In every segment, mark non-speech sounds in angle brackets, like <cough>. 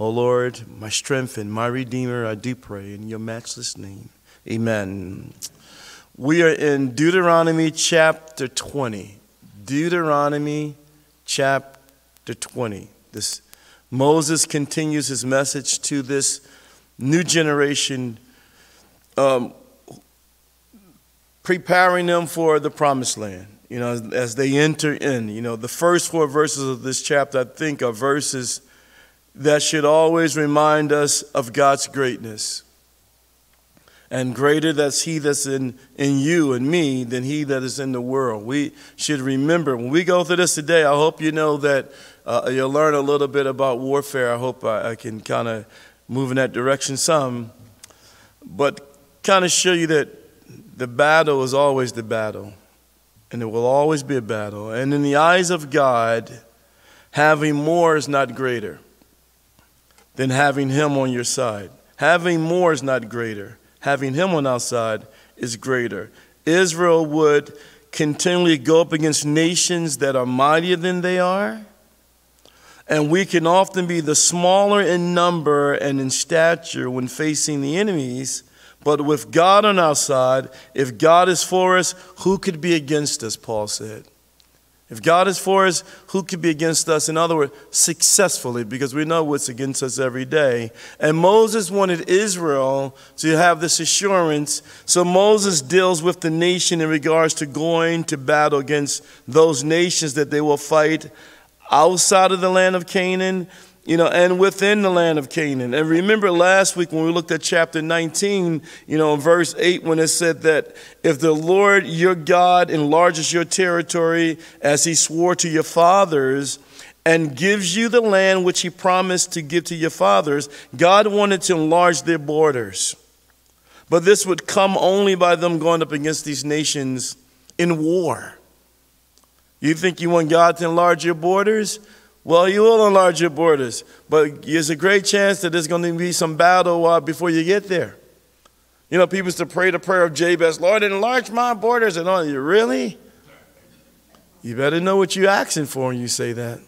O Lord, my strength and my redeemer, I do pray in your matchless name. Amen. We are in Deuteronomy chapter 20. Deuteronomy chapter 20. This Moses continues his message to this new generation, um, preparing them for the promised land. You know, as, as they enter in, you know, the first four verses of this chapter, I think, are verses that should always remind us of God's greatness. And greater that's He that's in, in you and me than He that is in the world. We should remember when we go through this today, I hope you know that uh, you'll learn a little bit about warfare. I hope I, I can kind of move in that direction some, but kind of show you that the battle is always the battle, and it will always be a battle. And in the eyes of God, having more is not greater than having Him on your side. Having more is not greater. Having Him on our side is greater. Israel would continually go up against nations that are mightier than they are. And we can often be the smaller in number and in stature when facing the enemies. But with God on our side, if God is for us, who could be against us, Paul said. If God is for us, who could be against us? In other words, successfully, because we know what's against us every day. And Moses wanted Israel to have this assurance. So Moses deals with the nation in regards to going to battle against those nations that they will fight outside of the land of Canaan you know, and within the land of Canaan. And remember last week when we looked at chapter 19, you know, verse 8, when it said that if the Lord your God enlarges your territory as he swore to your fathers, and gives you the land which he promised to give to your fathers, God wanted to enlarge their borders. But this would come only by them going up against these nations in war. You think you want God to enlarge your borders? Well, you will enlarge your borders, but there's a great chance that there's going to be some battle uh, before you get there. You know, people used to pray the prayer of Jabez, Lord, enlarge my borders. And all, you really? You better know what you're asking for when you say that.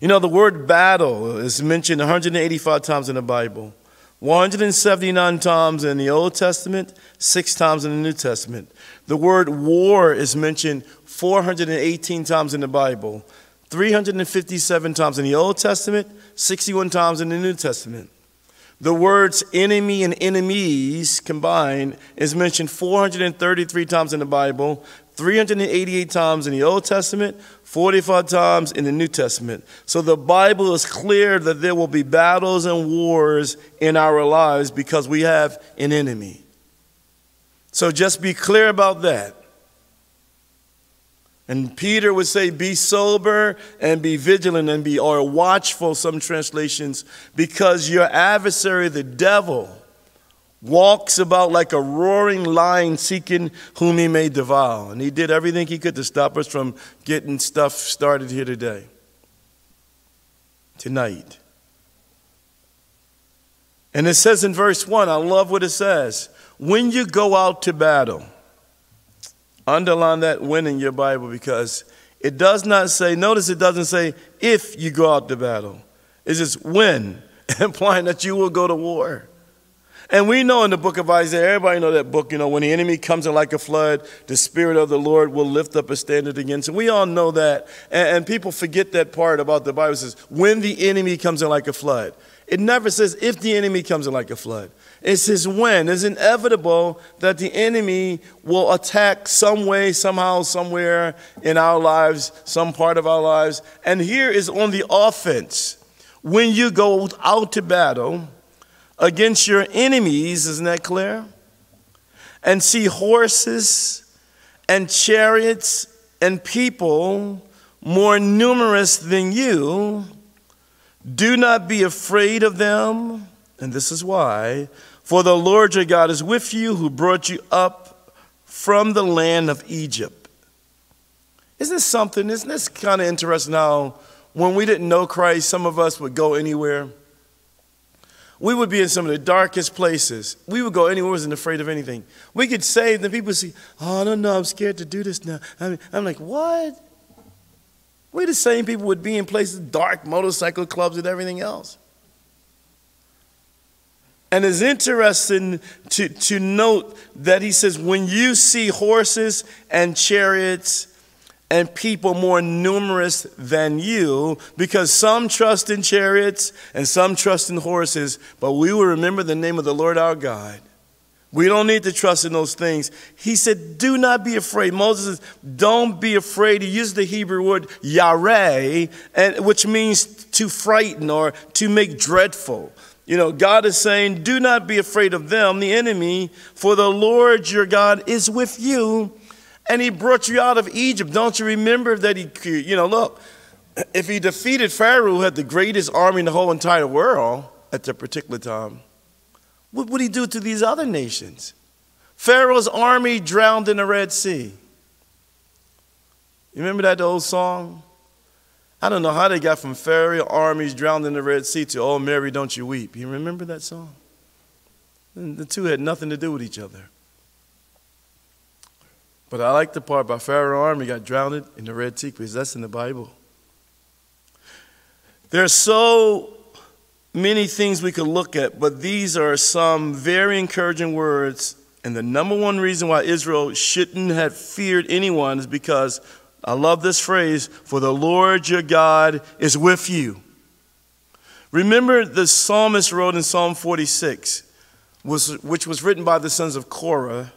You know, the word battle is mentioned 185 times in the Bible, 179 times in the Old Testament, six times in the New Testament. The word war is mentioned 418 times in the Bible, 357 times in the Old Testament, 61 times in the New Testament. The words enemy and enemies combined is mentioned 433 times in the Bible, 388 times in the Old Testament, 45 times in the New Testament. So the Bible is clear that there will be battles and wars in our lives because we have an enemy. So just be clear about that. And Peter would say, Be sober and be vigilant and be or watchful, some translations, because your adversary, the devil, walks about like a roaring lion seeking whom he may devour. And he did everything he could to stop us from getting stuff started here today, tonight. And it says in verse 1, I love what it says. When you go out to battle, Underline that when in your Bible because it does not say, notice it doesn't say if you go out to battle. It's just when, <laughs> implying that you will go to war. And we know in the book of Isaiah, everybody know that book, you know, when the enemy comes in like a flood, the Spirit of the Lord will lift up a standard against him. We all know that. And, and people forget that part about the Bible it says, when the enemy comes in like a flood. It never says if the enemy comes in like a flood. It says when. It's inevitable that the enemy will attack some way, somehow, somewhere in our lives, some part of our lives. And here is on the offense. When you go out to battle against your enemies, isn't that clear? And see horses and chariots and people more numerous than you, do not be afraid of them. And this is why for the Lord your God is with you, who brought you up from the land of Egypt. Isn't this something? Isn't this kind of interesting how when we didn't know Christ, some of us would go anywhere? We would be in some of the darkest places. We would go anywhere, wasn't afraid of anything. We could save, then people would say, Oh, no, no, I'm scared to do this now. I mean, I'm like, What? We the same people would be in places, dark motorcycle clubs and everything else. And it's interesting to, to note that he says, when you see horses and chariots and people more numerous than you, because some trust in chariots and some trust in horses, but we will remember the name of the Lord our God. We don't need to trust in those things. He said, Do not be afraid. Moses says, Don't be afraid. He used the Hebrew word yare, which means to frighten or to make dreadful. You know, God is saying, Do not be afraid of them, the enemy, for the Lord your God is with you. And he brought you out of Egypt. Don't you remember that he, you know, look, if he defeated Pharaoh, who had the greatest army in the whole entire world at that particular time, what would he do to these other nations? Pharaoh's army drowned in the Red Sea. You remember that old song? I don't know how they got from Pharaoh armies drowned in the Red Sea to Oh Mary, don't you weep. You remember that song? And the two had nothing to do with each other. But I like the part about Pharaoh army got drowned in the Red Sea because that's in the Bible. They're so many things we could look at, but these are some very encouraging words. And the number one reason why Israel shouldn't have feared anyone is because I love this phrase, for the Lord your God is with you. Remember the psalmist wrote in Psalm 46, which was written by the sons of Korah.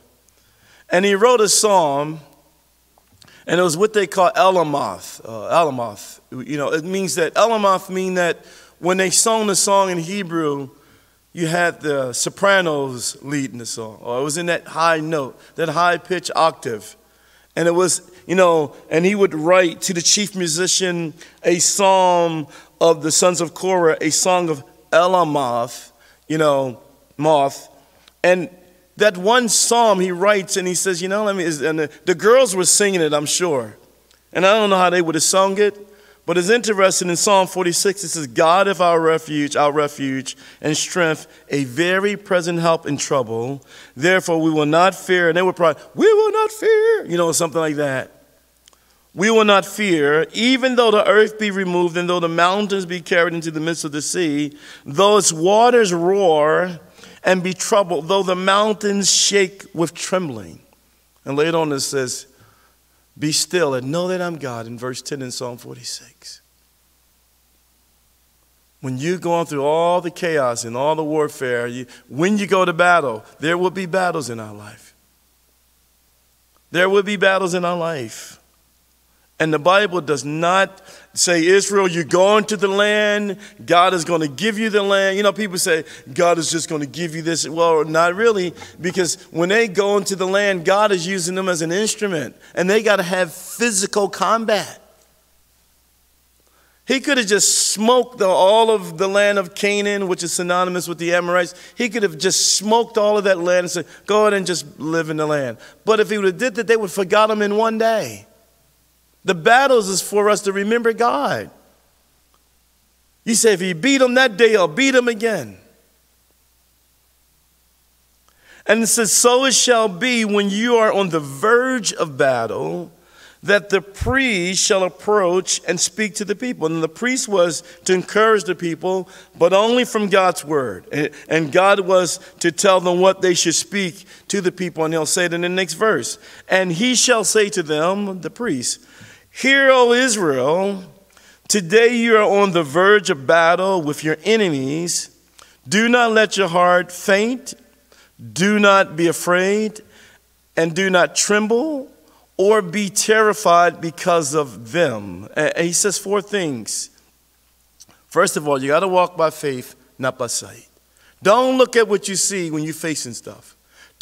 And he wrote a psalm, and it was what they call Elamoth. Uh, Elamoth. You know, it means that, Elamoth mean that when they sung the song in Hebrew, you had the sopranos leading the song, or it was in that high note, that high pitch octave. And it was you know, and he would write to the chief musician a psalm of the sons of Korah, a song of Elamoth, you know, moth. And that one psalm he writes and he says, you know, let me, and the, the girls were singing it, I'm sure. And I don't know how they would have sung it, but it's interesting in Psalm 46, it says, God of our refuge, our refuge and strength, a very present help in trouble. Therefore, we will not fear. And they would probably, we will not fear, you know, something like that. We will not fear, even though the earth be removed and though the mountains be carried into the midst of the sea, though its waters roar and be troubled, though the mountains shake with trembling. And later on it says, be still and know that I'm God in verse 10 in Psalm 46. When you're going through all the chaos and all the warfare, you, when you go to battle, there will be battles in our life. There will be battles in our life. And the Bible does not say, Israel, you're going to the land. God is going to give you the land. You know, people say, God is just going to give you this. Well, not really, because when they go into the land, God is using them as an instrument, and they got to have physical combat. He could have just smoked the, all of the land of Canaan, which is synonymous with the Amorites. He could have just smoked all of that land and said, go ahead and just live in the land. But if he would have did that, they would have forgot him in one day. The battles is for us to remember God. You say, if he beat him that day, I'll beat him again. And it says, So it shall be when you are on the verge of battle that the priest shall approach and speak to the people. And the priest was to encourage the people, but only from God's word. And God was to tell them what they should speak to the people. And he'll say it in the next verse. And he shall say to them, the priest, Hear, O Israel, today you are on the verge of battle with your enemies. Do not let your heart faint. Do not be afraid. And do not tremble or be terrified because of them. And he says four things. First of all, you got to walk by faith, not by sight. Don't look at what you see when you're facing stuff.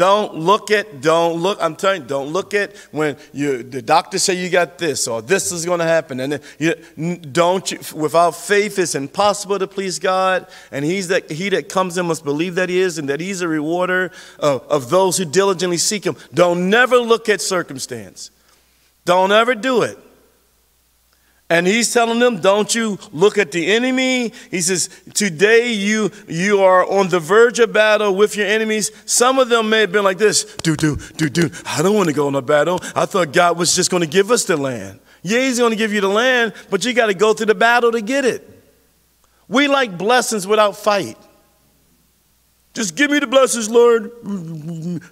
Don't look at, don't look, I'm telling you, don't look at when you, the doctor say you got this or this is going to happen. And then you, don't, you, without faith, it's impossible to please God. And he's that, he that comes in must believe that he is and that he's a rewarder of, of those who diligently seek him. Don't never look at circumstance. Don't ever do it. And he's telling them, don't you look at the enemy. He says, today you, you are on the verge of battle with your enemies. Some of them may have been like this, do, do, do, do. I don't want to go on a battle. I thought God was just going to give us the land. Yeah, he's going to give you the land, but you got to go through the battle to get it. We like blessings without fight. Just give me the blessings, Lord.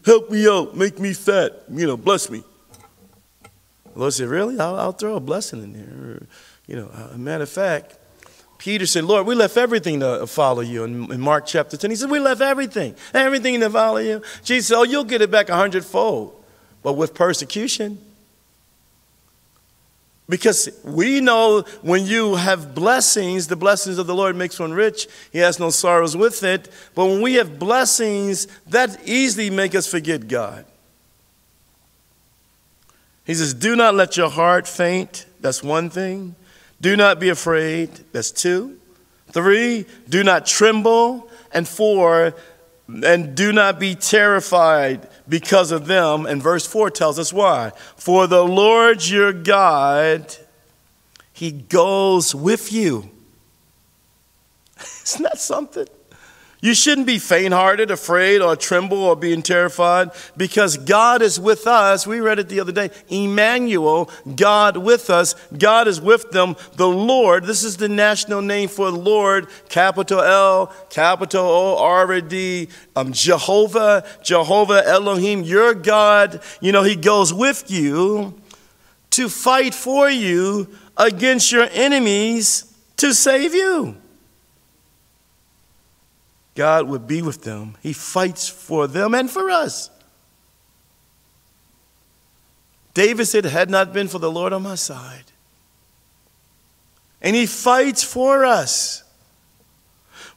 Help me out. Make me fat. You know, bless me. Lord said, Really? I'll, I'll throw a blessing in there. You know, a matter of fact, Peter said, Lord, we left everything to uh, follow you. In, in, Mark chapter 10, he said, We left everything, everything to follow you. Jesus said, Oh, you'll get it back a hundredfold, but with persecution. Because we know when you have blessings, the blessings of the Lord makes one rich. He has no sorrows with it. But when we have blessings, that easily make us forget God. He says, Do not let your heart faint. That's one thing. Do not be afraid. That's two. Three, do not tremble. And four, and do not be terrified because of them. And verse 4 tells us why. For the Lord your God, he goes with you. <laughs> Isn't that something? You shouldn't be faint hearted, afraid, or tremble, or being terrified because God is with us. We read it the other day Emmanuel, God with us. God is with them. The Lord, this is the national name for the Lord, capital L, capital O, R D, um, Jehovah, Jehovah Elohim, your God. You know, He goes with you to fight for you against your enemies to save you. God would be with them. He fights for them and for us. David said, Had not been for the Lord on my side. And he fights for us.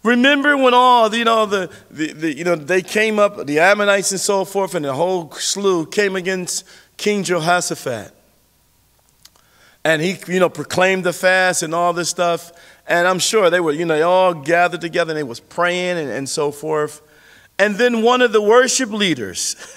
Remember when all, you know, the, the, the, you know, they came up, the Ammonites and so forth, and the whole slew came against King Jehoshaphat. And he, you know, proclaimed the fast and all this stuff. And I'm sure they were, you know, they all gathered together and they was praying and, and so forth. And then one of the worship leaders, <laughs>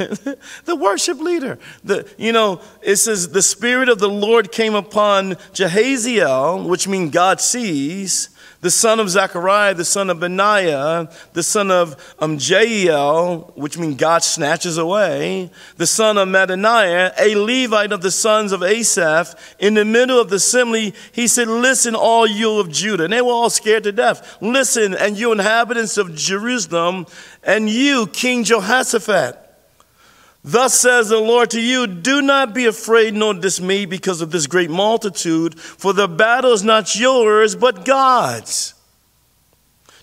the worship leader, the, you know, it says, the Spirit of the Lord came upon Jahaziel, which means God sees, the son of Zechariah, the son of Benaiah, the son of um, Jeiel, which means God snatches away, the son of Mattaniah, a Levite of the sons of Asaph, in the middle of the assembly, he said, Listen, all you of Judah. And they were all scared to death. Listen, and you inhabitants of Jerusalem, and you, King Jehoshaphat. Thus says the Lord to you, do not be afraid nor dismayed because of this great multitude, for the battle is not yours, but God's.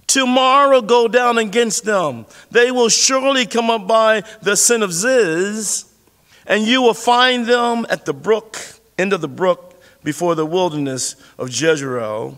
Tomorrow go down against them. They will surely come up by the sin of Ziz, and you will find them at the brook, end of the brook, before the wilderness of Jezreel,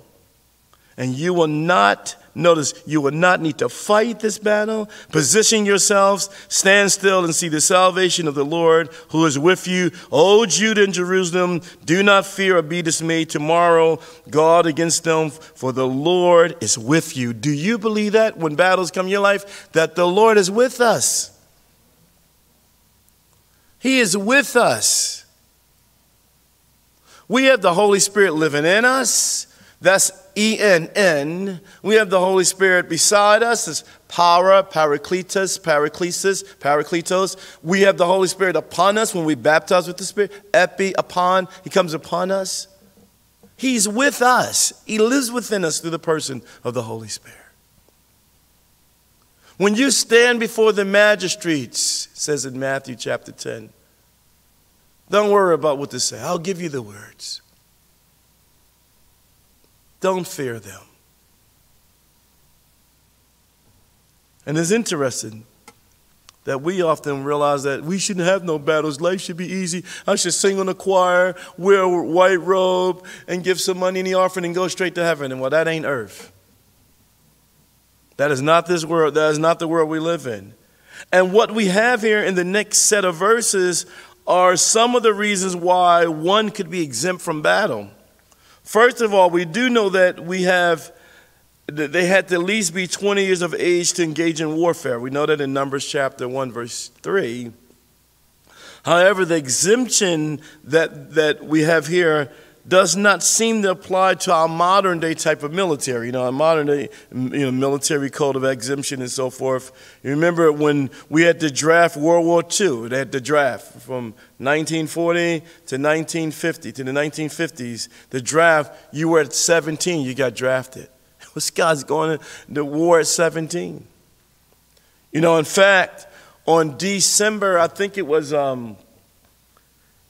and you will not Notice you will not need to fight this battle. Position yourselves, stand still, and see the salvation of the Lord who is with you. O Judah and Jerusalem, do not fear or be dismayed. Tomorrow, God against them, for the Lord is with you. Do you believe that when battles come in your life, that the Lord is with us? He is with us. We have the Holy Spirit living in us. That's E N N. We have the Holy Spirit beside us. It's para, parakletos, paraklesis, parakletos. We have the Holy Spirit upon us when we baptize with the Spirit. Epi, upon. He comes upon us. He's with us. He lives within us through the person of the Holy Spirit. When you stand before the magistrates, says in Matthew chapter 10, don't worry about what to say. I'll give you the words. Don't fear them. And it's interesting that we often realize that we shouldn't have no battles. Life should be easy. I should sing on the choir, wear a white robe, and give some money in the offering and go straight to heaven. And well, that ain't earth. That is not this world. That is not the world we live in. And what we have here in the next set of verses are some of the reasons why one could be exempt from battle. First of all, we do know that we have they had to at least be 20 years of age to engage in warfare. We know that in Numbers chapter 1, verse 3. However, the exemption that, that we have here does not seem to apply to our modern day type of military. You know, our modern day you know, military code of exemption and so forth. You remember when we had to draft World War II, they had to draft from 1940 to 1950 to the 1950s. The draft, you were at 17, you got drafted. <laughs> This guy's going to the war at 17. You know, in fact, on December, I think it was um,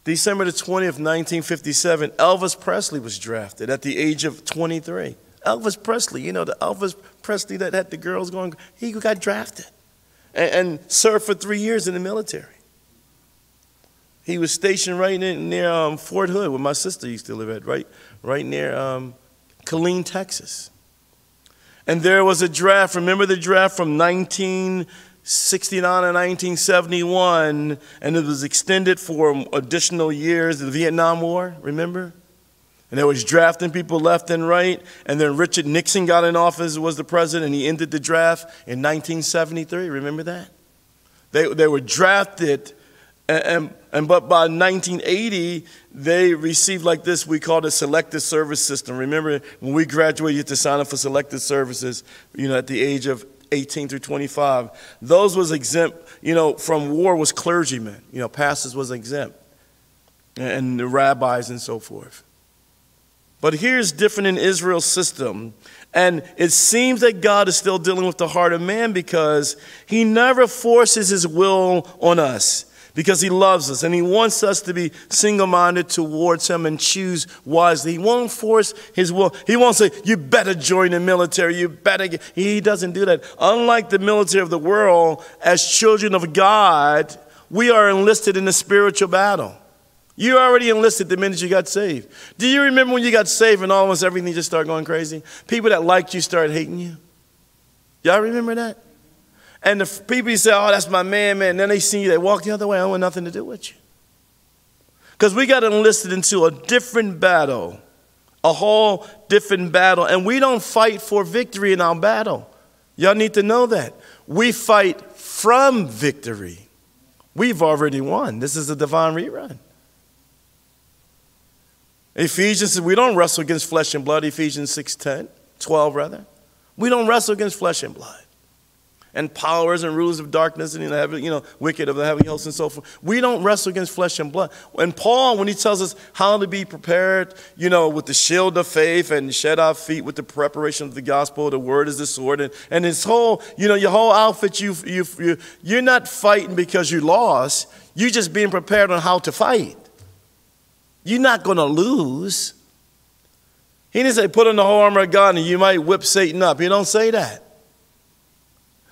December the 20th, 1957, Elvis Presley was drafted at the age of 23. Elvis Presley, you know, the Elvis Presley that had the girls going, he got drafted and, and served for three years in the military. He was stationed right in, near um, Fort Hood, where my sister used to live at, right, right near um, Killeen, Texas. And there was a draft. Remember the draft from 19 69 and 1971, and it was extended for additional years, the Vietnam War, remember? And they was drafting people left and right, and then Richard Nixon got in office, was the president, and he ended the draft in 1973, remember that? They, they were drafted, and, and, and but by 1980, they received like this, we called it selective service system. Remember, when we graduated, to sign up for selective services, you know, at the age of 18 through 25. Those was exempt, you know, from war was clergymen, you know, pastors was exempt, and the rabbis and so forth. But here's different in Israel's system. And it seems that God is still dealing with the heart of man because he never forces his will on us because he loves us and he wants us to be single minded towards him and choose wisely. He won't force his will. He won't say, You better join the military. You better get. He doesn't do that. Unlike the military of the world, as children of God, we are enlisted in the spiritual battle. You already enlisted the minute you got saved. Do you remember when you got saved and almost everything just started going crazy? People that liked you started hating you. Y'all remember that? And the people say, oh, that's my man, man. And then they see you, they walk the other way. I don't want nothing to do with you. Because we got enlisted into a different battle, a whole different battle. And we don't fight for victory in our battle. Y'all need to know that. We fight from victory. We've already won. This is a divine rerun. Ephesians, we don't wrestle against flesh and blood, Ephesians 6 10, 12 rather. We don't wrestle against flesh and blood and powers and rulers of darkness and you know, you know, wicked of the heavenly hosts and so forth. We don't wrestle against flesh and blood. And Paul, when he tells us how to be prepared, you know, with the shield of faith and shed our feet with the preparation of the gospel, the word is the sword, and, and his whole, you know, your whole outfit, you, you, you, you're not fighting because you lost. You're just being prepared on how to fight. You're not going to lose. He didn't say put on the whole armor of God and you might whip Satan up. He don't say that.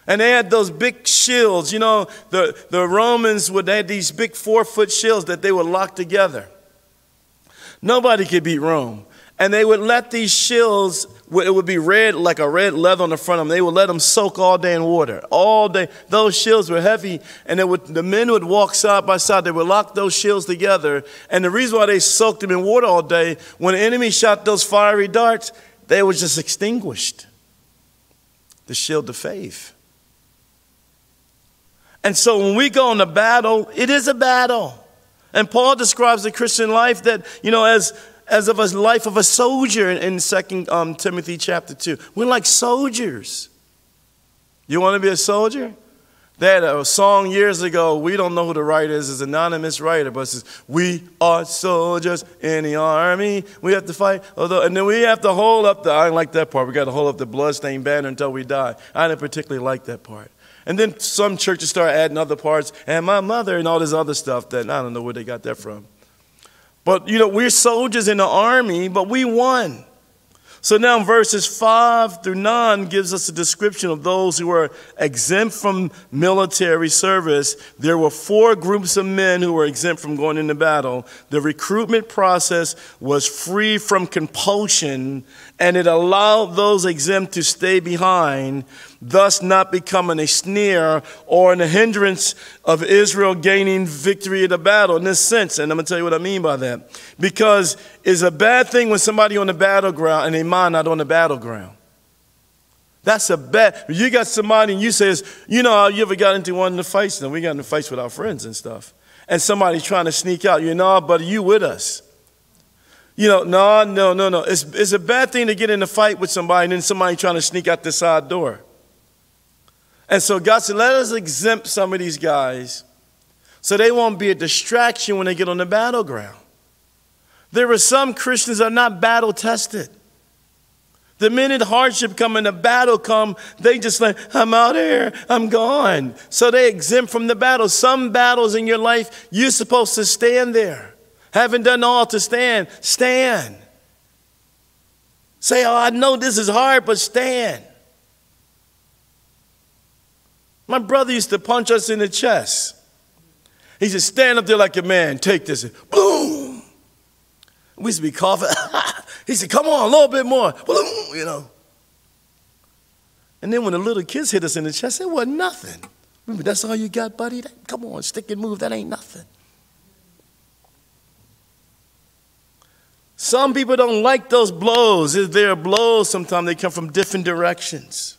And they had those big shields. You know, the, the Romans would have these big four foot shields that they would lock together. Nobody could beat Rome. And they would let these shields, it would be red, like a red leather on the front of them. They would let them soak all day in water. All day. Those shields were heavy, and would, the men would walk side by side. They would lock those shields together. And the reason why they soaked them in water all day, when the enemy shot those fiery darts, they were just extinguished. The shield of faith. And so when we go into battle, it is a battle. And Paul describes the Christian life that, you know, as, as of a life of a soldier in, 2 um, Timothy chapter 2. We're like soldiers. You want to be a soldier? They had a song years ago. We don't know who the writer is. It's an anonymous writer, but it says, We are soldiers in the army. We have to fight. Although, and then we have to hold up the, I didn't like that part. We got to hold up the bloodstained banner until we die. I didn't particularly like that part. And then some churches start adding other parts, and my mother and all this other stuff that I don't know where they got that from. But you know, we're soldiers in the army, but we won. So now verses 5 through 9 gives us a description of those who were exempt from military service. There were four groups of men who were exempt from going into battle. The recruitment process was free from compulsion and it allowed those exempt to stay behind thus not becoming a snare or a hindrance of Israel gaining victory in the battle in this sense. And I'm going to tell you what I mean by that. Because it's a bad thing when somebody on the battleground and they mind not on the battleground. That's a bad. You got somebody and you says, you know, you ever got into one of the fights? And we got into fights with our friends and stuff. And somebody trying to sneak out. You know, but you with us. You know, no, no, no, no. It's, it's a bad thing to get in a fight with somebody and then somebody trying to sneak out the side door. And so God said, let us exempt some of these guys so they won't be a distraction when they get on the battleground. There are some Christians that are not battle tested. The minute hardship come and the battle come, they just like, I'm out here, I'm gone. So they exempt from the battle. Some battles in your life, you're supposed to stand there. Haven't done all to stand, stand. Say, oh, I know this is hard, but stand. My brother used to punch us in the chest. He said, stand up there like a man, take this. Boom. We used to be coughing. <laughs> He said, Come on, a little bit more. Boom, You know. And then when the little kids hit us in the chest, it wasn't nothing. Remember, that's all you got, buddy? Come on, stick and move. That ain't nothing. Some people don't like those blows. They're blows, sometimes they come from different directions.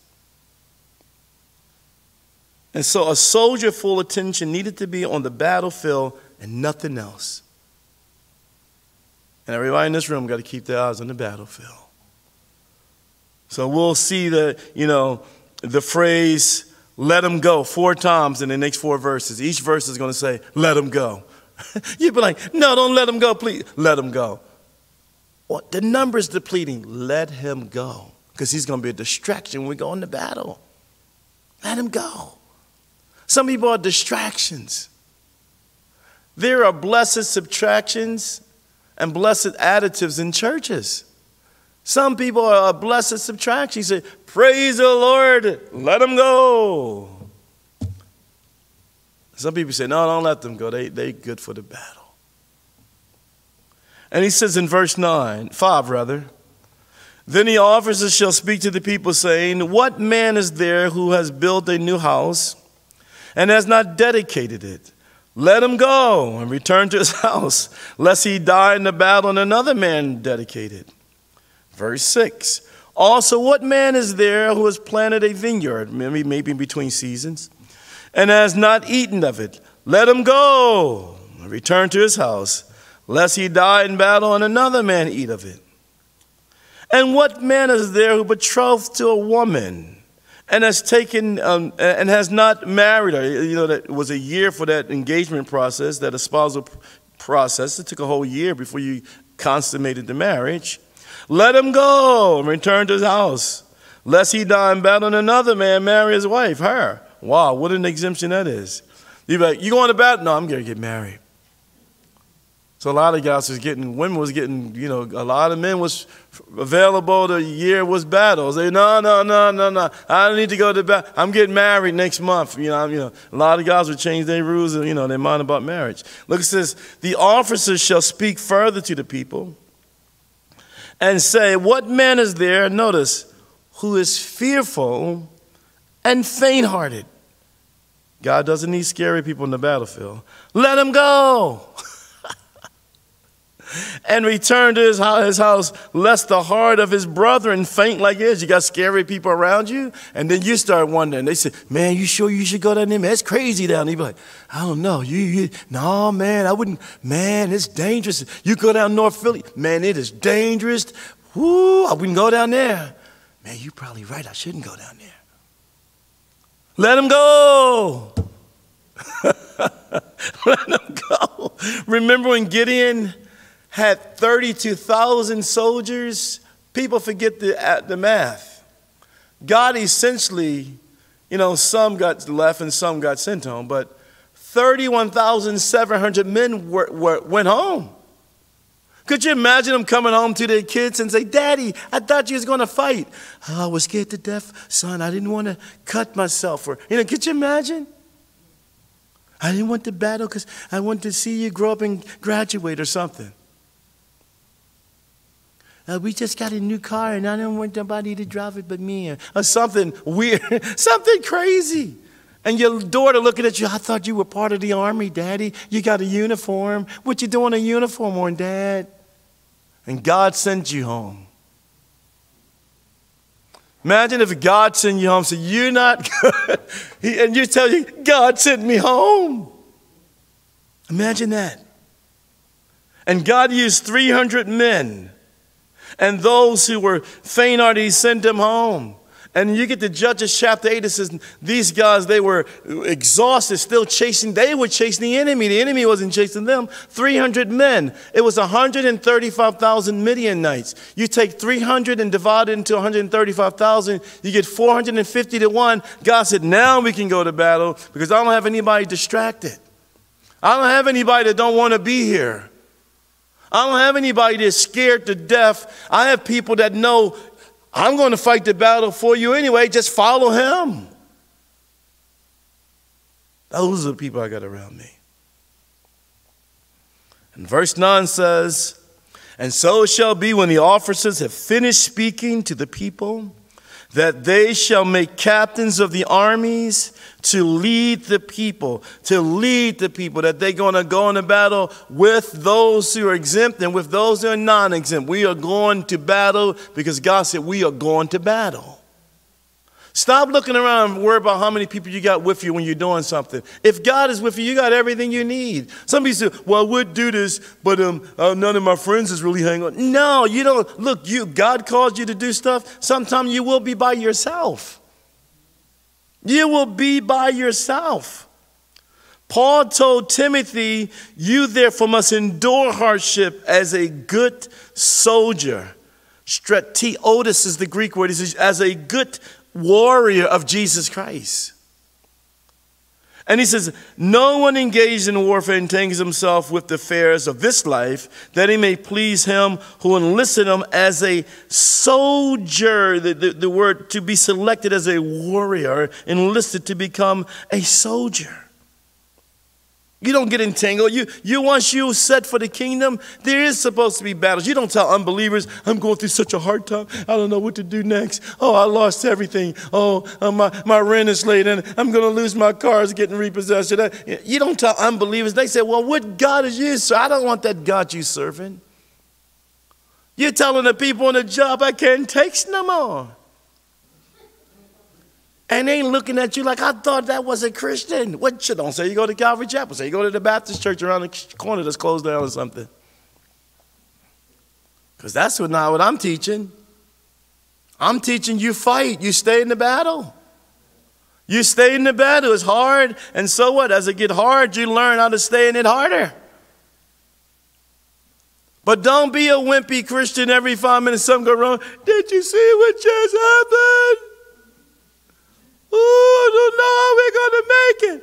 And so a soldier full attention needed to be on the battlefield and nothing else. And everybody in this room got to keep their eyes on the battlefield. So we'll see the, you know, the phrase, let them go, four times in the next four verses. Each verse is going to say, let them go. <laughs> You'd be like, no, don't let him go, please. Let him go. Well, the number's depleting. Let him go. Because he's going to be a distraction when we go into battle. Let him go. Some people are distractions. There are blessed subtractions and blessed additives in churches. Some people are a blessed subtraction. You say, Praise the Lord, let them go. Some people say, No, don't let them go. They, they good for the battle. And he says in verse 9, 5 rather, then the officers shall speak to the people, saying, What man is there who has built a new house and has not dedicated it? Let him go and return to his <laughs> house, lest he die in the battle and another man dedicate it. Verse 6 Also, what man is there who has planted a vineyard, maybe, maybe in between seasons, and has not eaten of it? Let him go and return to his house, lest he die in battle and another man eat of it. And what man is there who betrothed to a woman? And has taken um, and has not married her. You know, that was a year for that engagement process, that espousal process. It took a whole year before you consummated the marriage. Let him go and return to his house, lest he die in battle and another man marry his wife, her. Wow, what an exemption that is. You're like, you going to battle? No, I'm going to get married. So a lot of guys was getting, women was getting, you know, a lot of men was available. The year was battles. They no, no, no, no, no. I don't need to go to battle. I'm getting married next month. You know, you know, a lot of guys would change their rules and you know their mind about marriage. Look, it says the officers shall speak further to the people and say, "What man is there?" Notice, who is fearful and faint-hearted. God doesn't need scary people in the battlefield. Let him go. <laughs> and return to his house, lest the heart of his brethren faint like his. You got scary people around you, and then you start wondering. They say, Man, you sure you should go down there? Man, it's crazy down there. You be like, I don't know. You, you, no, man, I wouldn't. Man, it's dangerous. You go down North Philly. Man, it is dangerous. Whoo, I wouldn't go down there. Man, you're probably right. I shouldn't go down there. Let him go. <laughs> Let him go. Remember when Gideon had 32,000 soldiers, people forget the, uh, the math. God essentially, you know, some got left and some got sent home, but 31,700 men were, were, went home. Could you imagine them coming home to their kids and say, Daddy, I thought you was going to fight. Oh, I was scared to death, son. I didn't want to cut myself. Or, you know, could you imagine? I didn't want to battle because I wanted to see you grow up and graduate or something. Uh, we just got a new car and I don't want nobody to drive it but me. Or, or something weird, <laughs> something crazy. And your daughter looking at you, I thought you were part of the army, Daddy. You got a uniform. What you doing a uniform on, Dad? And God sent you home. Imagine if God sent you home, so you're not <laughs> good. and you tell you, God sent me home. Imagine that. And God used 300 men. And those who were faint hearted, he sent them home. And you get to Judges chapter 8, it says these guys, they were exhausted, still chasing. They were chasing the enemy. The enemy wasn't chasing them. 300 men. It was 135,000 Midianites. You take 300 and divide it into 135,000, you get 450 to 1. God said, now we can go to battle because I don't have anybody distracted. I don't have anybody that don't want to be here. I don't have anybody that's scared to death. I have people that know I'm going to fight the battle for you anyway. Just follow him. Those are the people I got around me. And verse 9 says, And so it shall be when the officers have finished speaking to the people that they shall make captains of the armies to lead the people, to lead the people, that they're going to go into battle with those who are exempt and with those who are non exempt. We are going to battle because God said we are going to battle. Stop looking around and worry about how many people you got with you when you're doing something. If God is with you, you got everything you need. Some people say, well, I would do this, but um, uh, none of my friends is really hanging on. No, you don't. Look, you God called you to do stuff. Sometimes you will be by yourself. You will be by yourself. Paul told Timothy, You therefore must endure hardship as a good soldier. Stratiotis is the Greek word. He says, as a good warrior of Jesus Christ. And he says, No one engaged in warfare entangles himself with the affairs of this life, that he may please him who enlisted him as a soldier. The, the, the word to be selected as a warrior, enlisted to become a soldier. You don't get entangled. You, you once you set for the kingdom, there is supposed to be battles. You don't tell unbelievers, I'm going through such a hard time. I don't know what to do next. Oh, I lost everything. Oh, uh, my, my rent is late and I'm going to lose my car. It's getting repossessed. You don't tell unbelievers. They say, well, what God is you, sir? I don't want that God you serving. You're telling the people on the job, I can't take no more and they ain't looking at you like I thought that was a Christian. What you don't say you go to Calvary Chapel, say you go to the Baptist church around the corner that's closed down or something. Because that's what, not what I'm teaching. I'm teaching you fight, you stay in the battle. You stay in the battle. It's hard, and so what? As it get hard, you learn how to stay in it harder. But don't be a wimpy Christian every five minutes. Something go wrong. Did you see what just happened? Oh, I don't know how we're going to make it.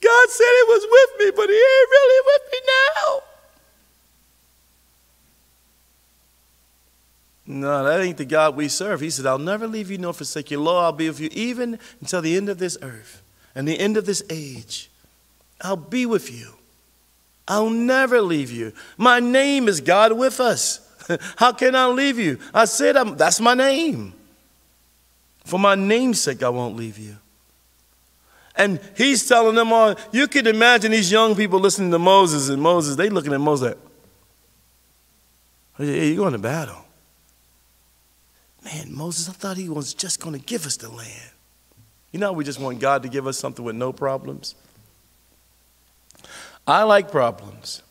God said He was with me, but He ain't really with me now. No, that ain't the God we serve. He said, I'll never leave you nor forsake you. Lord, I'll be with you even until the end of this earth and the end of this age. I'll be with you. I'll never leave you. My name is God with us. <laughs> How can I leave you? I said, I'm, that's my name. For my name's sake, I won't leave you. And he's telling them all, you can imagine these young people listening to Moses, and Moses, they looking at Moses like, oh, hey, you're going to battle. Man, Moses, I thought he was just going to give us the land. You know, we just want God to give us something with no problems. I like problems.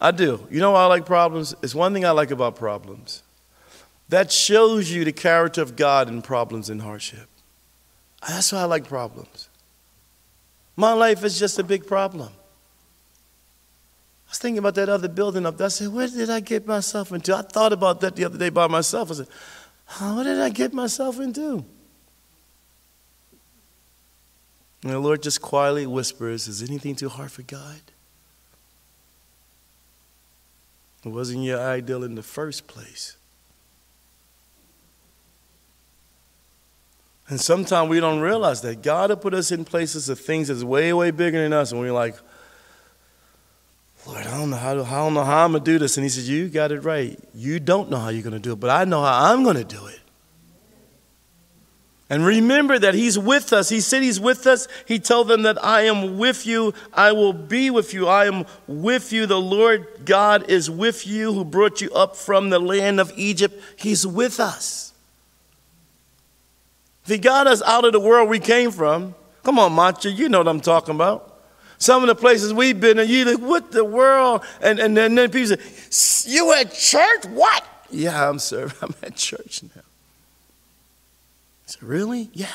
I do. You know why I like problems? It's one thing I like about problems. That shows you the character of God in problems and hardship. That's why I like problems. My life is just a big problem. I was thinking about that other building up there. I said, Where did I get myself into? I thought about that the other day by myself. I said, oh, What did I get myself into? And the Lord just quietly whispers, Is anything too hard for God? It wasn't your ideal in the first place. And sometimes we don't realize that God will put us in places of things that's way, way bigger than us. And we're like, Lord, I don't know how to, I don't know how I'm gonna do this. And he says, You got it right. You don't know how you're gonna do it, but I know how I'm gonna do it. And remember that He's with us. He said He's with us. He told them that I am with you. I will be with you. I am with you. The Lord God is with you who brought you up from the land of Egypt. He's with us. If he got us out of the world we came from, come on, Macho, you know what I'm talking about. Some of the places we've been, and you like, what the world? And, and, and then people say, you at church? What? Yeah, I'm serving. <laughs> I'm at church now. I said, really? Yeah.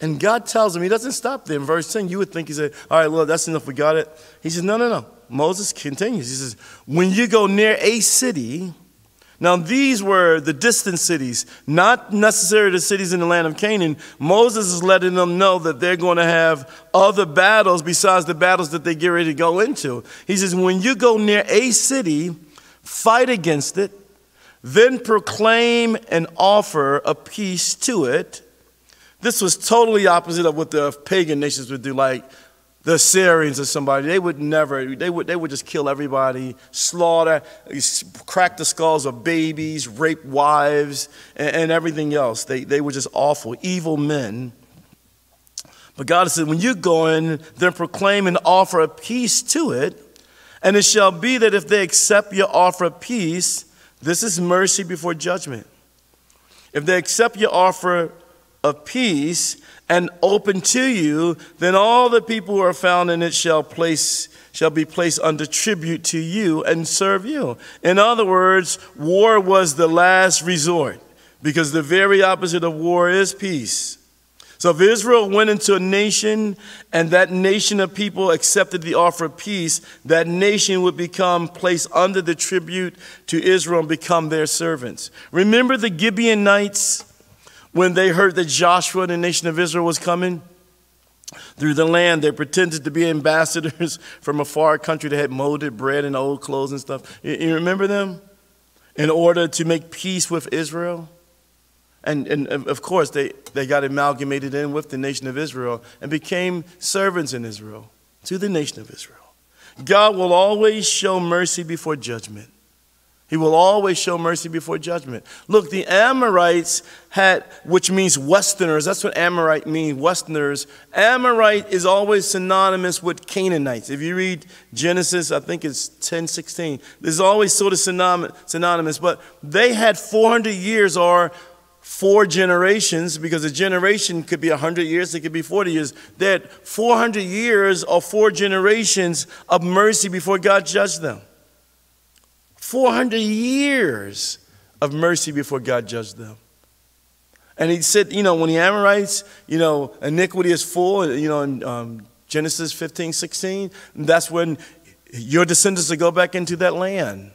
And God tells him, he doesn't stop there. In verse 10, you would think he said, all right, Lord, that's enough. We got it. He says, no, no, no. Moses continues. He says, when you go near a city, now, these were the distant cities, not necessarily the cities in the land of Canaan. Moses is letting them know that they're going to have other battles besides the battles that they get ready to go into. He says, When you go near a city, fight against it, then proclaim and offer a peace to it. This was totally opposite of what the pagan nations would do, like the Assyrians or somebody, they would never, they would, they would just kill everybody, slaughter, crack the skulls of babies, rape wives, and, and everything else. They, they were just awful, evil men. But God said, when you go in, then proclaim and offer a peace to it. And it shall be that if they accept your offer of peace, this is mercy before judgment. If they accept your offer of peace, and open to you, then all the people who are found in it shall place shall be placed under tribute to you and serve you. In other words, war was the last resort because the very opposite of war is peace. So if Israel went into a nation and that nation of people accepted the offer of peace, that nation would become placed under the tribute to Israel and become their servants. Remember the Gibeonites when they heard that Joshua and the nation of Israel was coming through the land, they pretended to be ambassadors <laughs> from a far country that had molded bread and old clothes and stuff. You remember them? In order to make peace with Israel. And, and of course, they, they got amalgamated in with the nation of Israel and became servants in Israel to the nation of Israel. God will always show mercy before judgment. He will always show mercy before judgment. Look, the Amorites had, which means Westerners, that's what Amorite means, Westerners. Amorite is always synonymous with Canaanites. If you read Genesis, I think it's 10 16, this is always sort of synonymous, but they had 400 years or four generations, because a generation could be 100 years, it could be 40 years. Had 400 years or four generations of mercy before God judged them. 400 years of mercy before God judged them. And he said, you know, when the Amorites, you know, iniquity is full, you know, in um, Genesis 15, 16, that's when your descendants will go back into that land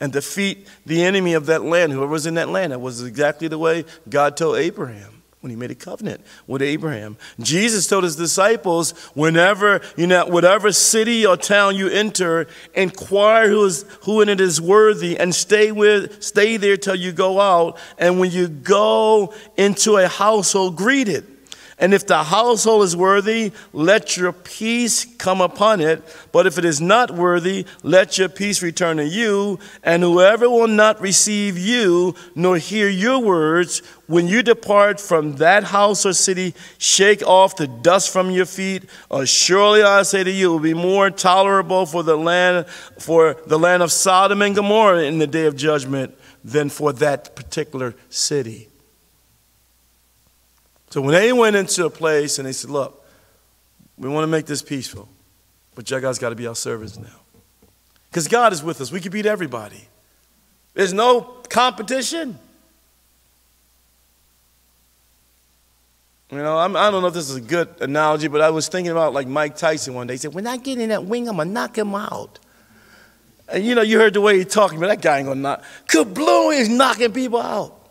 and defeat the enemy of that land, whoever was in that land. That was exactly the way God told Abraham when he made a covenant with Abraham. Jesus told his disciples, whenever, you know, whatever city or town you enter, inquire who, is, who in it is worthy and stay with, stay there till you go out. And when you go into a household, greet it. And if the household is worthy, let your peace come upon it. But if it is not worthy, let your peace return to you. And whoever will not receive you nor hear your words, when you depart from that house or city, shake off the dust from your feet. Or surely I say to you, it will be more tolerable for the land for the land of Sodom and Gomorrah in the day of judgment than for that particular city. So when they went into a place and they said, Look, we want to make this peaceful, but you guys got to be our servants now. Because God is with us. We can beat everybody. There's no competition. You know, I'm, I do not know if this is a good analogy, but I was thinking about like Mike Tyson one day. He said, When I get in that wing, I'm going to knock him out. And you know, you heard the way he talking, but that guy ain't going to knock. Kablooey is knocking people out.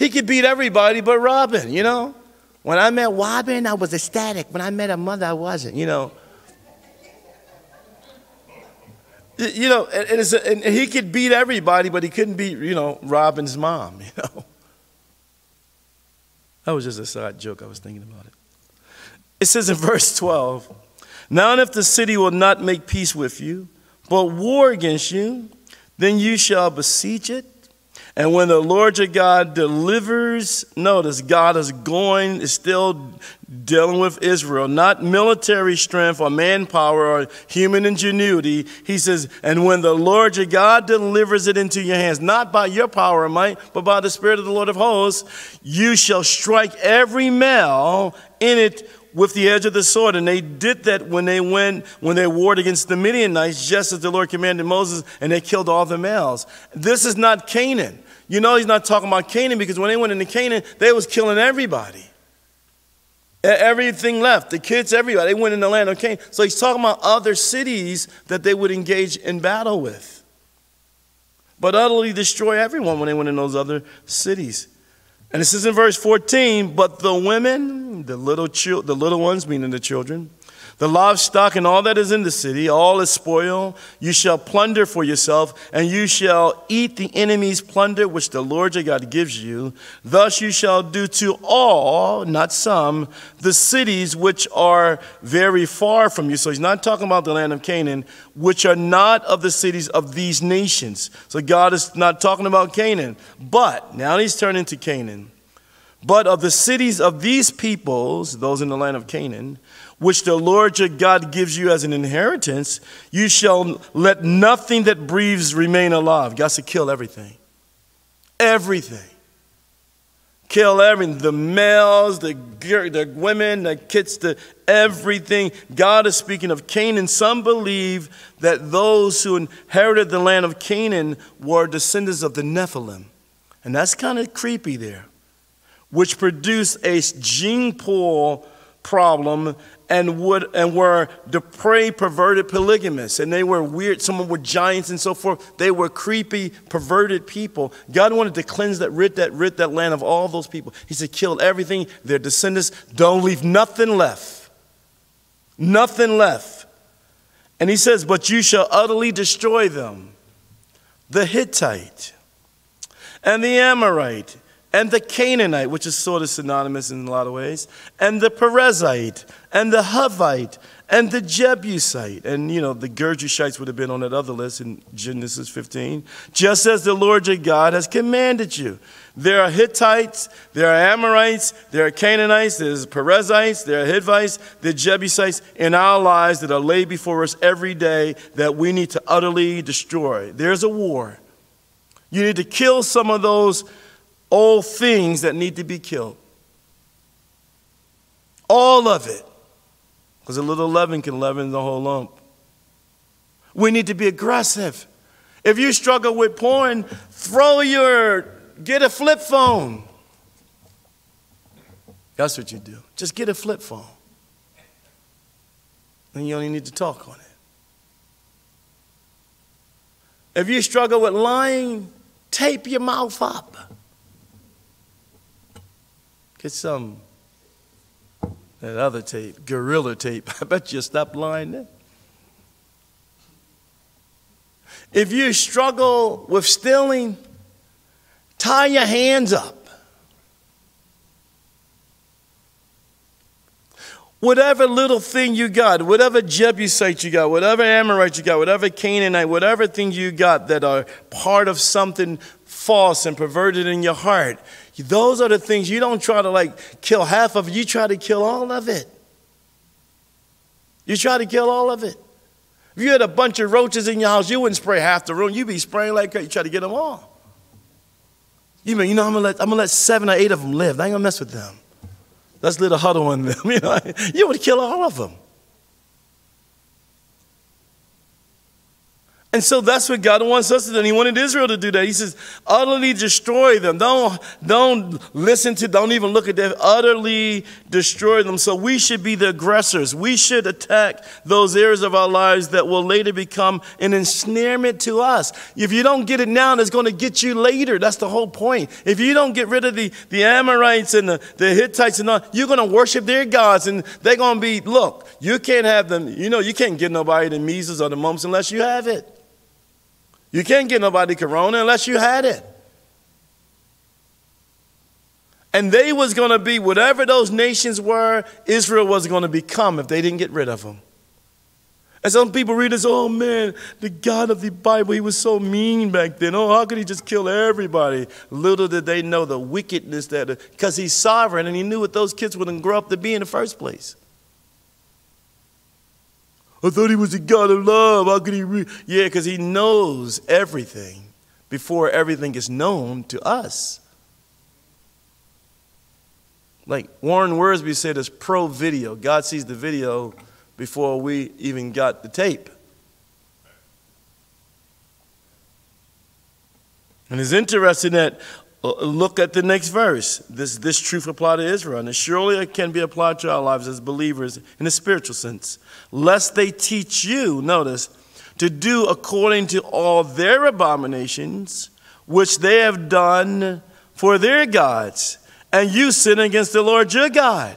He could beat everybody but Robin, you know? When I met Robin, I was ecstatic. When I met her mother, I wasn't, you know? You know, and, a, and he could beat everybody, but he couldn't beat, you know, Robin's mom, <laughs> you know? That was just a side joke. I was thinking about it. It says in verse 12 Now, if the city will not make peace with you, but war against you, then you shall besiege it and when the Lord your God delivers, notice God is going, is still dealing with Israel, not military strength or manpower or human ingenuity. He says, And when the Lord your God delivers it into your hands, not by your power and might, but by the Spirit of the Lord of hosts, you shall strike every male in it with the edge of the sword. And they did that when they went, when they warred against the Midianites, just as the Lord commanded Moses, and they killed all the males. This is not Canaan. You know he's not talking about Canaan because when they went into Canaan, they was killing everybody. Everything left, the kids, everybody. They went in the land of Canaan. So he's talking about other cities that they would engage in battle with. But utterly destroy everyone when they went in those other cities. And this is in verse 14, but the women, the little, chil- the little ones, meaning the children, the livestock and all that is in the city, all is spoil. You shall plunder for yourself, and you shall eat the enemy's plunder which the Lord your God gives you. Thus you shall do to all, not some, the cities which are very far from you. So he's not talking about the land of Canaan, which are not of the cities of these nations. So God is not talking about Canaan. But now he's turning to Canaan. But of the cities of these peoples, those in the land of Canaan, which the Lord your God gives you as an inheritance, you shall let nothing that breathes remain alive. God said, kill everything. Everything. Kill everything. The males, the, the women, the kids, the everything. God is speaking of Canaan. Some believe that those who inherited the land of Canaan were descendants of the Nephilim. And that's kind of creepy there, which produced a gene pool problem and would and were depraved, perverted polygamists, and they were weird. Some were giants and so forth. They were creepy, perverted people. God wanted to cleanse that, rid that, rid that land of all those people. He said, "Kill everything, their descendants. Don't leave nothing left. Nothing left." And he says, "But you shall utterly destroy them." The Hittite and the Amorite and the Canaanite, which is sort of synonymous in a lot of ways, and the Perizzite, and the Hivite, and the Jebusite. And, you know, the Girgashites would have been on that other list in Genesis 15. Just as the Lord your God has commanded you. There are Hittites, there are Amorites, there are Canaanites, there's Perizzites, there are Hivites, there are Jebusites in our lives that are laid before us every day that we need to utterly destroy. There's a war. You need to kill some of those all things that need to be killed. All of it. Because a little leaven can leaven the whole lump. We need to be aggressive. If you struggle with porn, throw your, get a flip phone. That's what you do. Just get a flip phone. And you only need to talk on it. If you struggle with lying, tape your mouth up. Get some that other tape, gorilla tape. <laughs> I bet you stop lying. If you struggle with stealing, tie your hands up. Whatever little thing you got, whatever Jebusite you got, whatever Amorite you got, whatever Canaanite, whatever thing you got that are part of something false and perverted in your heart, those are the things you don't try to like kill half of, you try to kill all of it. You try to kill all of it. If you had a bunch of roaches in your house, you wouldn't spray half the room. You'd be spraying like You try to get them all. You mean, you know, I'm gonna let I'm gonna let seven or eight of them live. I ain't gonna mess with them. Let a huddle on them. <laughs> You know, you would kill all of them. And so that's what God wants us to do. And he wanted Israel to do that. He says, utterly destroy them. Don't, don't listen to, don't even look at them. Utterly destroy them. So we should be the aggressors. We should attack those areas of our lives that will later become an ensnarement to us. If you don't get it now, it's going to get you later. That's the whole point. If you don't get rid of the, the Amorites and the, the Hittites and all, you're going to worship their gods and they're going to be, look, you can't have them, you know, you can't give nobody the measles or the mumps unless you have it. You can't get nobody corona unless you had it. And they was going to be whatever those nations were, Israel was going to become if they didn't get rid of them. And some people read this, oh man, the God of the Bible, he was so mean back then. Oh, how could he just kill everybody? Little did they know the wickedness that, because he's sovereign and he knew what those kids wouldn't grow up to be in the first place. I thought he was a God of love. How could he? Re-? Yeah, because he knows everything before everything is known to us. Like Warren Wiersbe said, it's pro video. God sees the video before we even got the tape. And it's interesting that Uh, look at the next verse. This, this truth applied to Israel, and surely it can be applied to our lives as believers in a spiritual sense. Lest they teach you, notice, to do according to all their abominations, which they have done for their gods, and you sin against the Lord your God.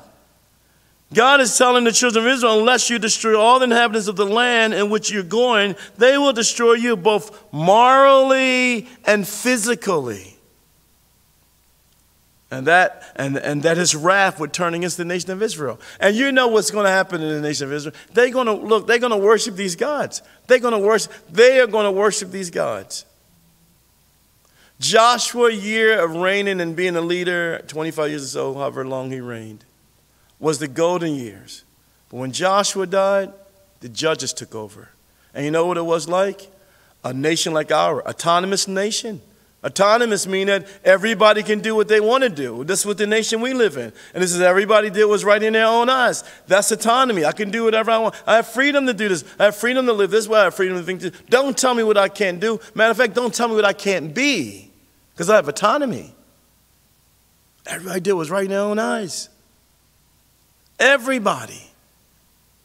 God is telling the children of Israel, unless you destroy all the inhabitants of the land in which you're going, they will destroy you both morally and physically. And that, and, and that his wrath would turn against the nation of Israel. And you know what's going to happen in the nation of Israel. They're going to look, they're going to worship these gods. They're going to worship, they are going to worship these gods. Joshua, year of reigning and being a leader, 25 years or so, however long he reigned was the golden years. But when Joshua died, the judges took over. And you know what it was like? A nation like our autonomous nation. Autonomous mean that everybody can do what they want to do. This is what the nation we live in. And this is everybody did what's right in their own eyes. That's autonomy. I can do whatever I want. I have freedom to do this. I have freedom to live this way. I have freedom to think. This. Don't tell me what I can't do. Matter of fact, don't tell me what I can't be. Because I have autonomy. Everybody did what's right in their own eyes. Everybody.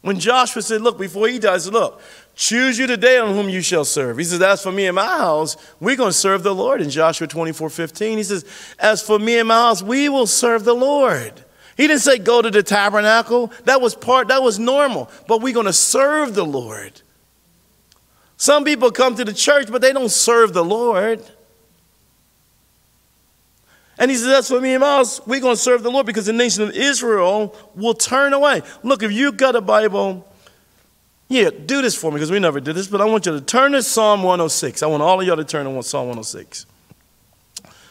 When Joshua said, Look, before he dies, look, choose you today on whom you shall serve. He says, As for me and my house, we're going to serve the Lord. In Joshua 24 15, he says, As for me and my house, we will serve the Lord. He didn't say go to the tabernacle. That was part, that was normal. But we're going to serve the Lord. Some people come to the church, but they don't serve the Lord. And he says, That's for me and my house. We're going to serve the Lord because the nation of Israel will turn away. Look, if you've got a Bible, yeah, do this for me because we never did this, but I want you to turn to Psalm 106. I want all of y'all to turn to Psalm 106.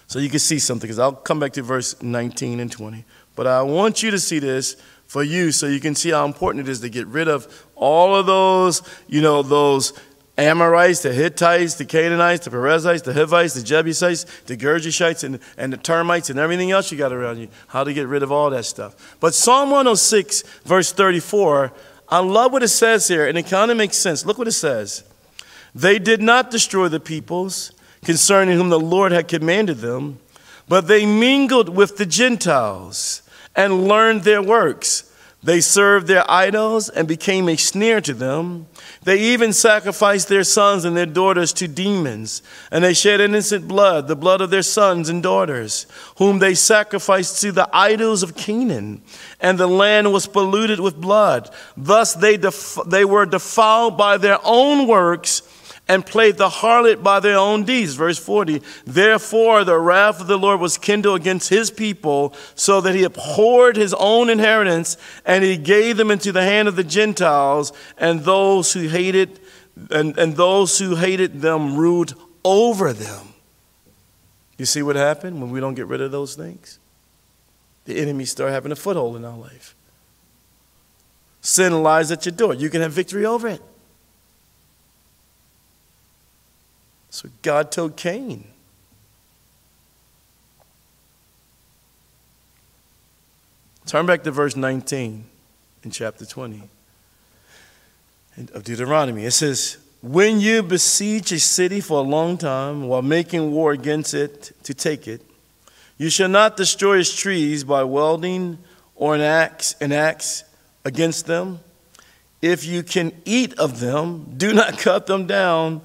So you can see something because I'll come back to verse 19 and 20. But I want you to see this for you so you can see how important it is to get rid of all of those, you know, those Amorites, the Hittites, the Canaanites, the Perizzites, the Hivites, the Jebusites, the Girgashites, and, and the termites, and everything else you got around you. How to get rid of all that stuff. But Psalm 106, verse 34, I love what it says here, and it kind of makes sense. Look what it says. They did not destroy the peoples concerning whom the Lord had commanded them, but they mingled with the Gentiles and learned their works. They served their idols and became a snare to them. They even sacrificed their sons and their daughters to demons, and they shed innocent blood, the blood of their sons and daughters, whom they sacrificed to the idols of Canaan, and the land was polluted with blood. Thus they, they were defiled by their own works and played the harlot by their own deeds. Verse 40 Therefore, the wrath of the Lord was kindled against his people, so that he abhorred his own inheritance, and he gave them into the hand of the Gentiles, and those who hated and, and those who hated them ruled over them. You see what happened when we don't get rid of those things? The enemy start having a foothold in our life. Sin lies at your door. You can have victory over it. So God told Cain. Turn back to verse 19 in chapter 20 of Deuteronomy. It says, When you besiege a city for a long time while making war against it to take it, you shall not destroy its trees by welding or an axe, an axe against them. If you can eat of them, do not <laughs> cut them down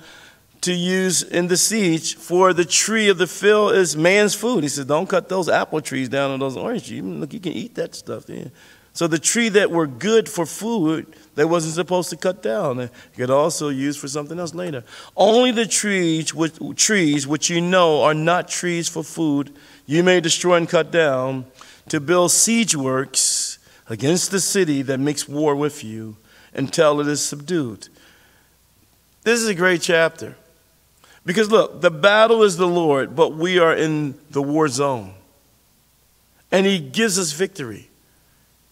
to use in the siege, for the tree of the field is man's food. He said, Don't cut those apple trees down or those orange trees. Look, you can eat that stuff. Yeah. So the tree that were good for food, they wasn't supposed to cut down. It could also use for something else later. Only the trees which, trees which you know are not trees for food, you may destroy and cut down to build siege works against the city that makes war with you until it is subdued. This is a great chapter. Because look, the battle is the Lord, but we are in the war zone. And he gives us victory.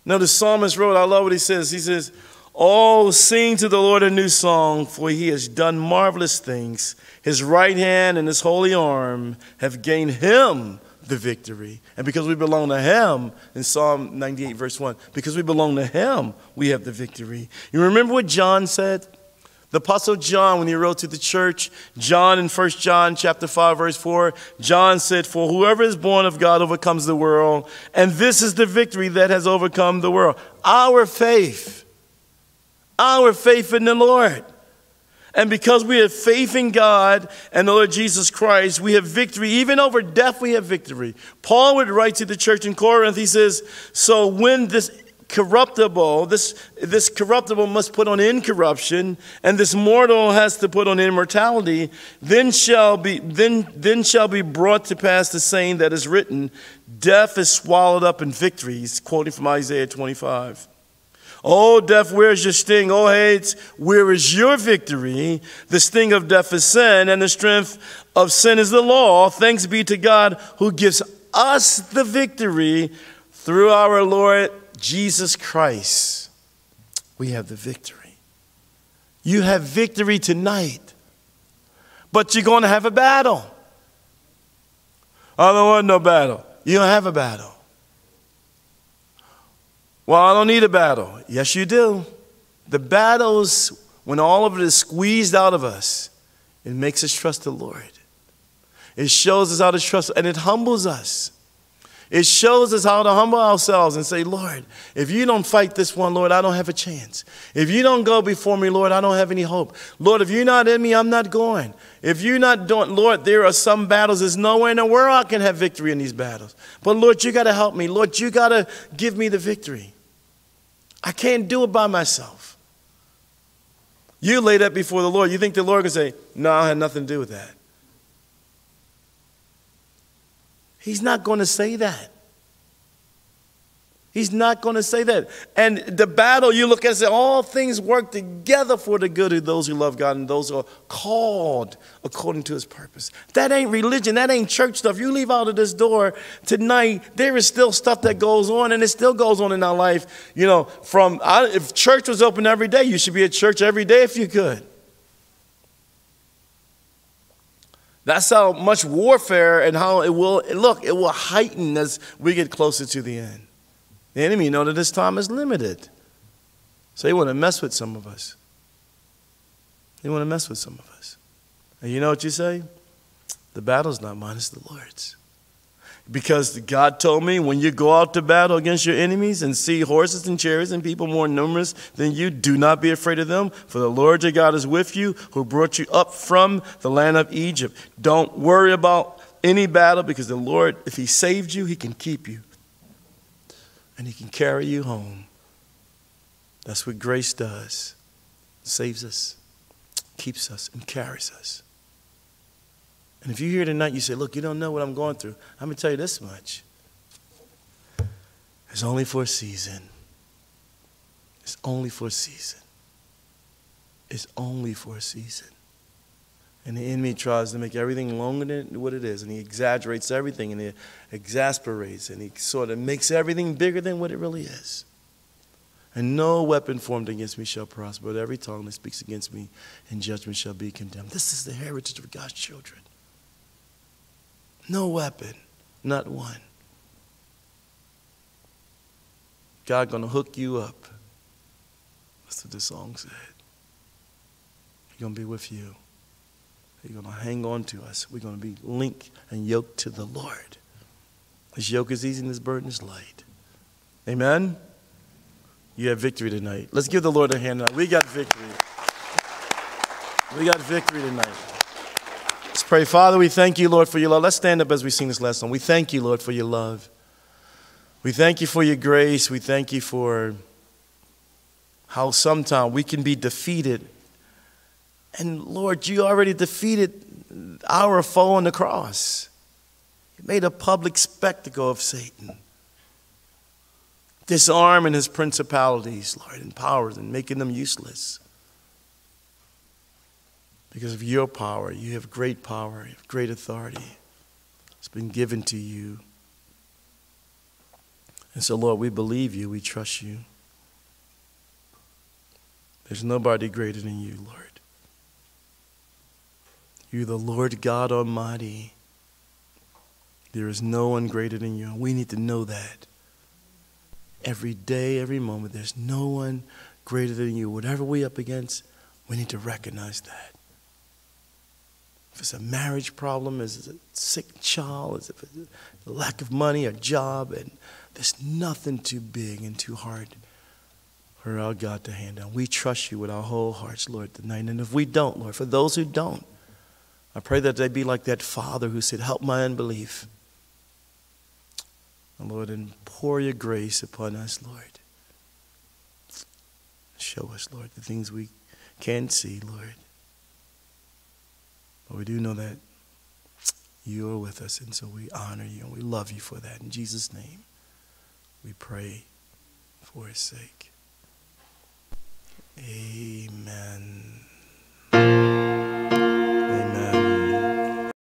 Now, the psalmist wrote, I love what he says. He says, Oh, sing to the Lord a new song, for he has done marvelous things. His right hand and his holy arm have gained him the victory. And because we belong to him, in Psalm 98, verse 1, because we belong to him, we have the victory. You remember what John said? The Apostle John, when he wrote to the church, John in 1 John chapter 5, verse 4, John said, For whoever is born of God overcomes the world, and this is the victory that has overcome the world. Our faith. Our faith in the Lord. And because we have faith in God and the Lord Jesus Christ, we have victory. Even over death, we have victory. Paul would write to the church in Corinth, he says, So when this corruptible, this, this corruptible must put on incorruption, and this mortal has to put on immortality, then shall be, then, then shall be brought to pass the saying that is written, Death is swallowed up in victory. He's quoting from Isaiah 25. Oh, death, where is your sting? Oh, Hades, where is your victory? The sting of death is sin, and the strength of sin is the law. Thanks be to God who gives us the victory through our Lord Jesus Christ, we have the victory. You have victory tonight, but you're going to have a battle. I don't want no battle. You don't have a battle. Well, I don't need a battle. Yes, you do. The battles, when all of it is squeezed out of us, it makes us trust the Lord. It shows us how to trust, and it humbles us. It shows us how to humble ourselves and say, Lord, if you don't fight this one, Lord, I don't have a chance. If you don't go before me, Lord, I don't have any hope. Lord, if you're not in me, I'm not going. If you're not doing, Lord, there are some battles, there's nowhere in the world I can have victory in these battles. But Lord, you got to help me. Lord, you got to give me the victory. I can't do it by myself. You lay that before the Lord. You think the Lord can say, No, I had nothing to do with that. He's not going to say that. He's not going to say that. And the battle, you look at and say, all things work together for the good of those who love God and those who are called according to his purpose. That ain't religion. That ain't church stuff. You leave out of this door tonight, there is still stuff that goes on, and it still goes on in our life. You know, from I, if church was open every day, you should be at church every day if you could. That's how much warfare and how it will look, it will heighten as we get closer to the end. The enemy know that his time is limited. So he want to mess with some of us. He want to mess with some of us. And you know what you say? The battle's not mine, it's the Lord's. Because God told me when you go out to battle against your enemies and see horses and chariots and people more numerous than you, do not be afraid of them, for the Lord your God is with you, who brought you up from the land of Egypt. Don't worry about any battle because the Lord, if He saved you, He can keep you and He can carry you home. That's what grace does saves us, keeps us, and carries us. And if you're here tonight, you say, Look, you don't know what I'm going through. I'm going to tell you this much. It's only for a season. It's only for a season. It's only for a season. And the enemy tries to make everything longer than what it is, and he exaggerates everything, and he exasperates, and he sort of makes everything bigger than what it really is. And no weapon formed against me shall prosper, but every tongue that speaks against me in judgment shall be condemned. This is the heritage of God's children. No weapon, not one. God gonna hook you up. That's what the song said. He's gonna be with you. He's gonna hang on to us. We're gonna be linked and yoked to the Lord. His yoke is easy and his burden is light. Amen. You have victory tonight. Let's give the Lord a hand. We got victory. We got victory tonight. Pray. Father, we thank you, Lord, for your love. Let's stand up as we sing this last song. We thank you, Lord, for your love. We thank you for your grace. We thank you for how sometimes we can be defeated. And Lord, you already defeated our foe on the cross. You made a public spectacle of Satan. Disarming his principalities, Lord, and powers and making them useless. Because of your power, you have great power, you have great authority. It's been given to you. And so, Lord, we believe you, we trust you. There's nobody greater than you, Lord. You're the Lord God Almighty. There is no one greater than you. We need to know that. Every day, every moment, there's no one greater than you. Whatever we're up against, we need to recognize that. If it's a marriage problem, is it a sick child, is it a lack of money, a job, and there's nothing too big and too hard for our God to handle. We trust you with our whole hearts, Lord, tonight. And if we don't, Lord, for those who don't, I pray that they be like that father who said, Help my unbelief. And Lord, and pour your grace upon us, Lord. Show us, Lord, the things we can't see, Lord. But we do know that you are with us, and so we honor you and we love you for that. In Jesus' name, we pray for his sake. Amen. Amen.